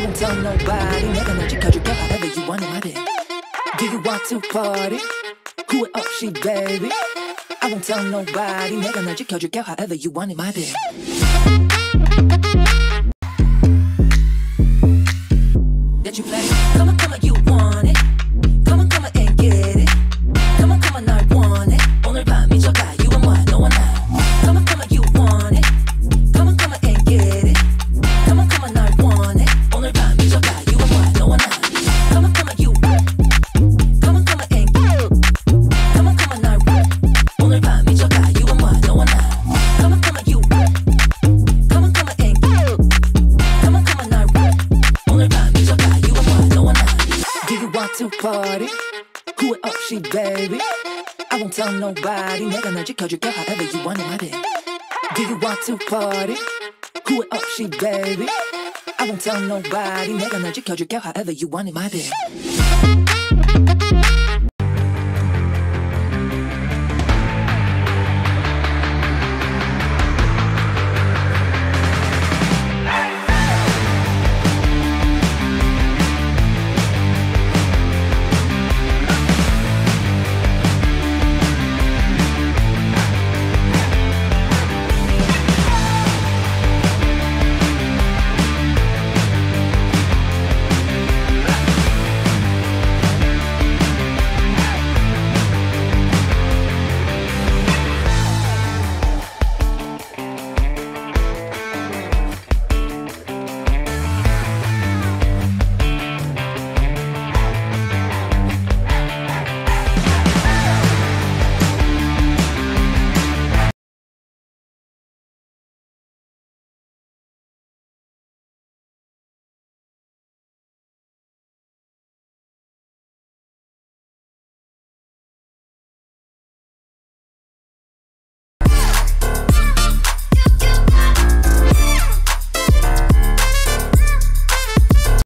I won't tell nobody. Never let you cut your girl, however you want it, my baby. Do you want to party? Who it up, she baby. I won't tell nobody. 내가 your girl, however you want it, my baby. That you play, come on, come on, you want it. to party? Who it 없이 baby I won't tell nobody 내가 널 지켜줄게 however you want it my baby Do you want to party? Who it 없이 baby I won't tell nobody 내가 널 지켜줄게 however you want it my baby